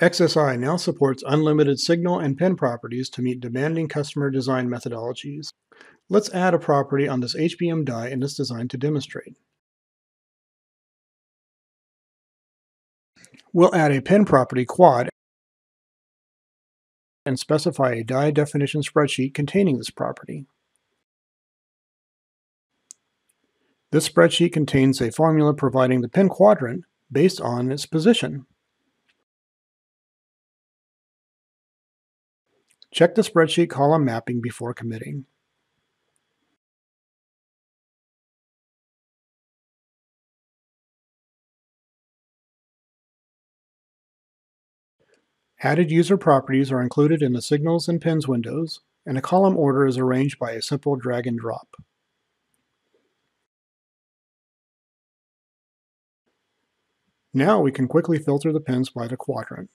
XSI now supports unlimited signal and pin properties to meet demanding customer design methodologies. Let's add a property on this HBM die in this design to demonstrate. We'll add a pin property quad and specify a die definition spreadsheet containing this property. This spreadsheet contains a formula providing the pin quadrant based on its position. Check the spreadsheet column mapping before committing. Added user properties are included in the Signals and Pins windows, and a column order is arranged by a simple drag and drop. Now we can quickly filter the pins by the quadrant.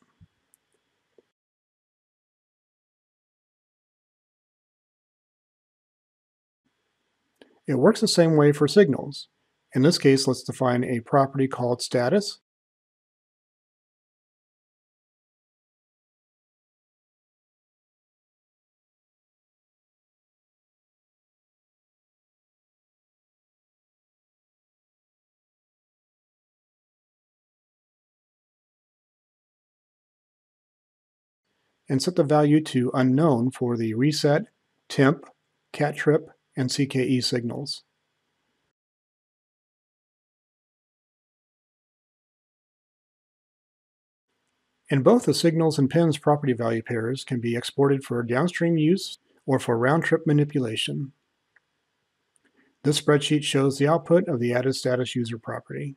It works the same way for signals. In this case, let's define a property called status and set the value to unknown for the reset, temp, CATTRIP, and CKE signals. In both the signals and pins property value pairs can be exported for downstream use or for round-trip manipulation. This spreadsheet shows the output of the added status user property.